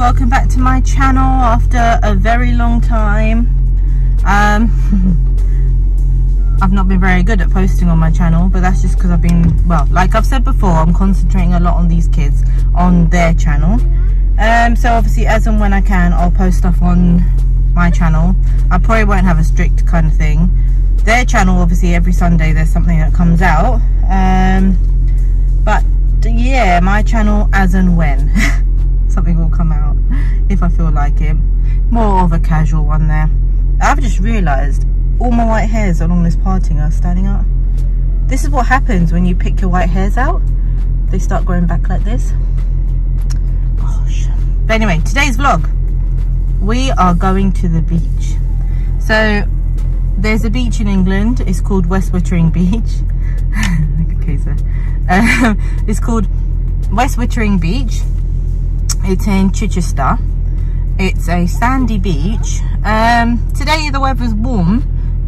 welcome back to my channel after a very long time. Um I've not been very good at posting on my channel but that's just because I've been well like I've said before I'm concentrating a lot on these kids on their channel. Um so obviously as and when I can I'll post stuff on my channel. I probably won't have a strict kind of thing. Their channel obviously every Sunday there's something that comes out. Um but yeah my channel as and when something will come out if I feel like it. More of a casual one there. I've just realized all my white hairs along this parting are standing up. This is what happens when you pick your white hairs out. They start growing back like this. Gosh but anyway today's vlog. We are going to the beach. So there's a beach in England. It's called West Wittering Beach. Um, it's called West Wittering Beach it's in Chichester. It's a sandy beach. Um, today the weather's warm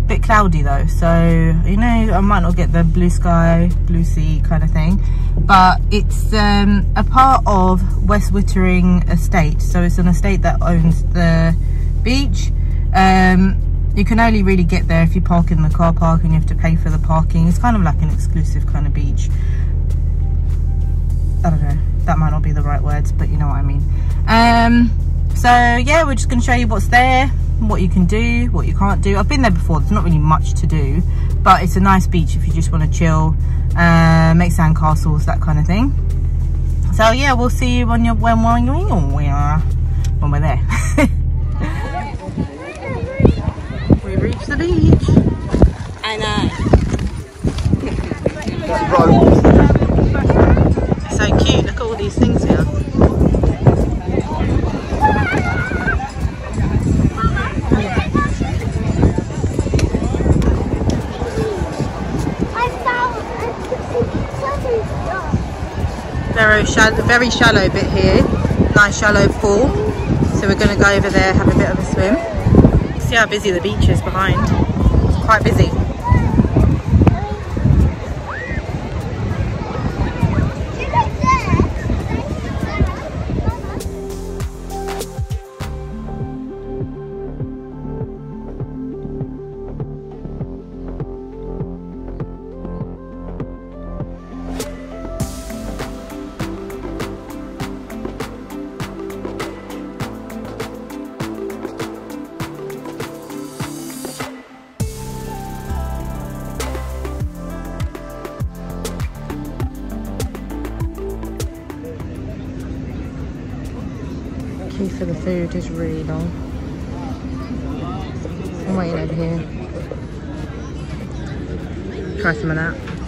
bit cloudy though so you know I might not get the blue sky blue sea kind of thing but it's um, a part of West Wittering estate so it's an estate that owns the beach. Um, you can only really get there if you park in the car park and you have to pay for the parking. It's kind of like an exclusive kind of beach. I don't know that might not be the right words but you know what I mean. Um, so yeah we're just going to show you what's there what you can do what you can't do. I've been there before there's not really much to do but it's a nice beach if you just want to chill uh, make sand castles that kind of thing. So yeah we'll see you when you're when, when, we are, when we're there. We reached the beach. I know very shallow, very shallow bit here. Nice shallow pool. So we're going to go over there, have a bit of a swim. See how busy the beach is behind. It's quite busy. For the food is really long. I'm waiting over here. Try some of that.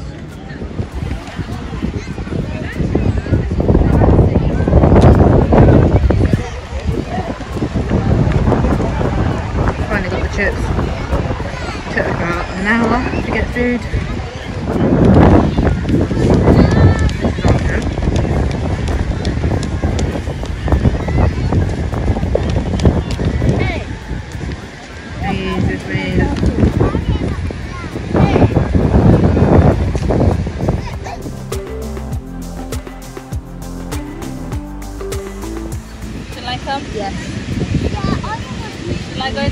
来各位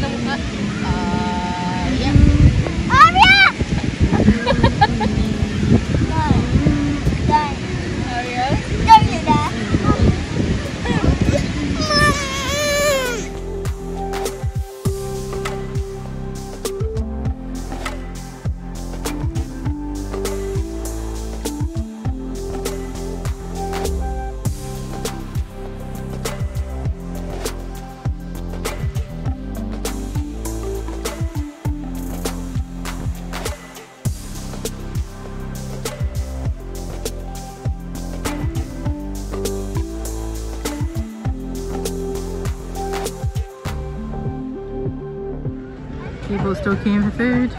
people still queuing for food.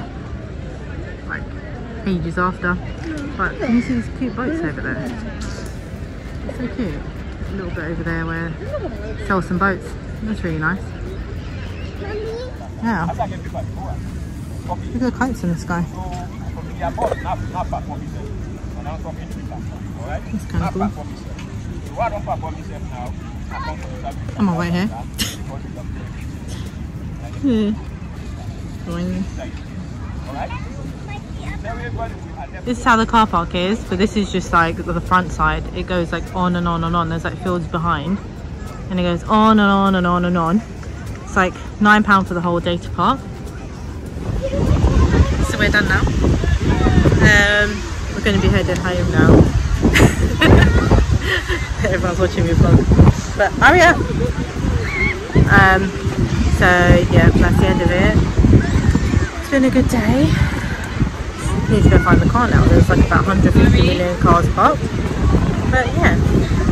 Like ages after. But can you see these cute boats over there? It's so cute. A little bit over there where sell some boats. That's really nice. Yeah. Look at the kites in the sky. Kind of cool. I'm on way here. yeah. This is how the car park is, but this is just like the front side. It goes like on and on and on. There's like fields behind. And it goes on and on and on and on. It's like £9 for the whole day to park. So we're done now. Um, we're going to be heading home now. Everyone's watching me vlog. But hurry! Um, so yeah, that's the end of it. Been a good day need to go find the car now. There's like about 150 million cars parked. But yeah,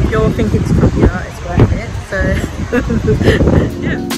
if you're thinking to come here, it's worth it. So yeah.